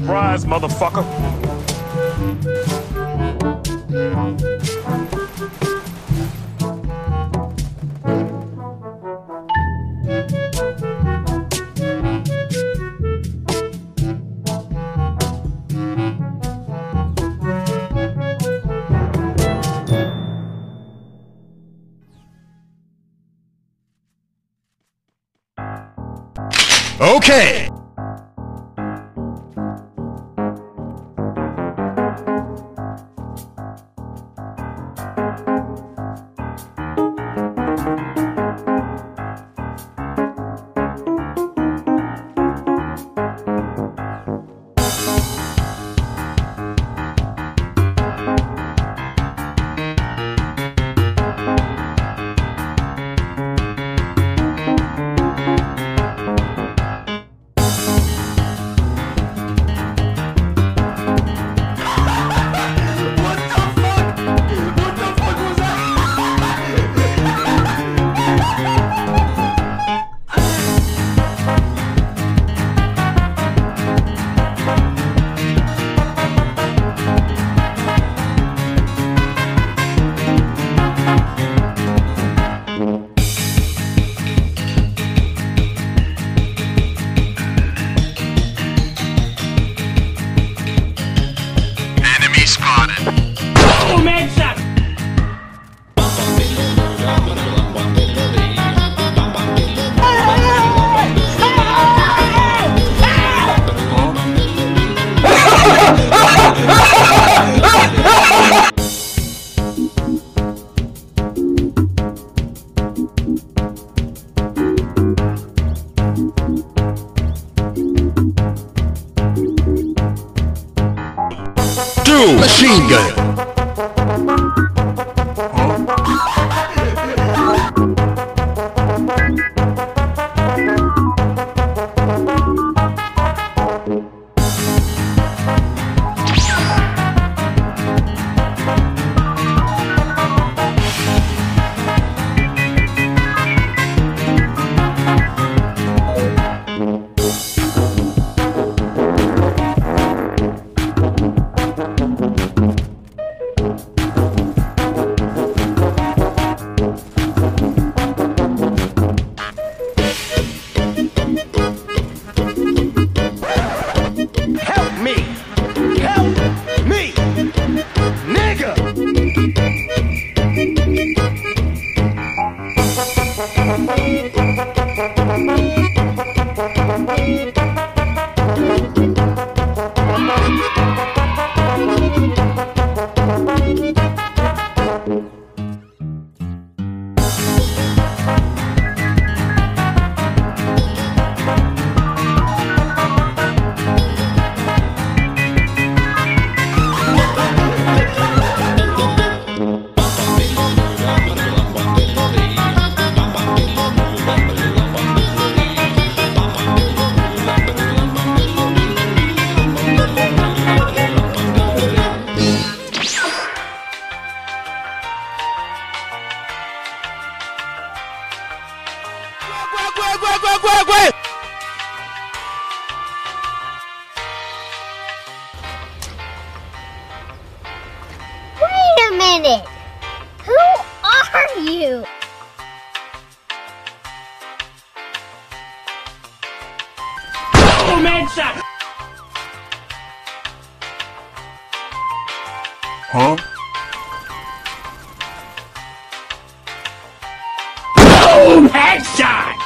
Surprise, motherfucker. Okay! Machine gun. Wait a minute! Who are you? Boom, headshot. Huh? Boom, headshot.